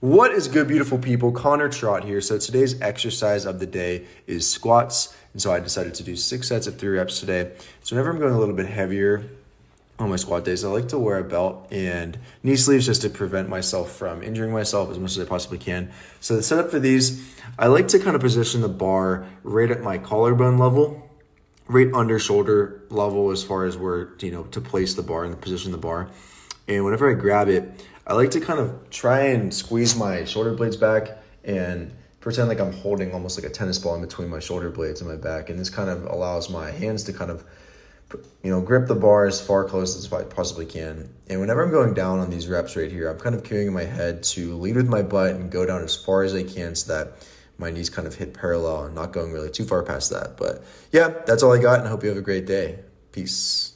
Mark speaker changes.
Speaker 1: What is good, beautiful people? Connor Trott here. So today's exercise of the day is squats. And so I decided to do six sets of three reps today. So whenever I'm going a little bit heavier on my squat days, I like to wear a belt and knee sleeves just to prevent myself from injuring myself as much as I possibly can. So the setup for these, I like to kind of position the bar right at my collarbone level, right under shoulder level as far as where, you know, to place the bar and position the bar. And whenever I grab it, I like to kind of try and squeeze my shoulder blades back and pretend like I'm holding almost like a tennis ball in between my shoulder blades and my back. And this kind of allows my hands to kind of, you know, grip the bar as far close as I possibly can. And whenever I'm going down on these reps right here, I'm kind of cueing my head to lead with my butt and go down as far as I can so that my knees kind of hit parallel and not going really too far past that. But yeah, that's all I got and I hope you have a great day. Peace.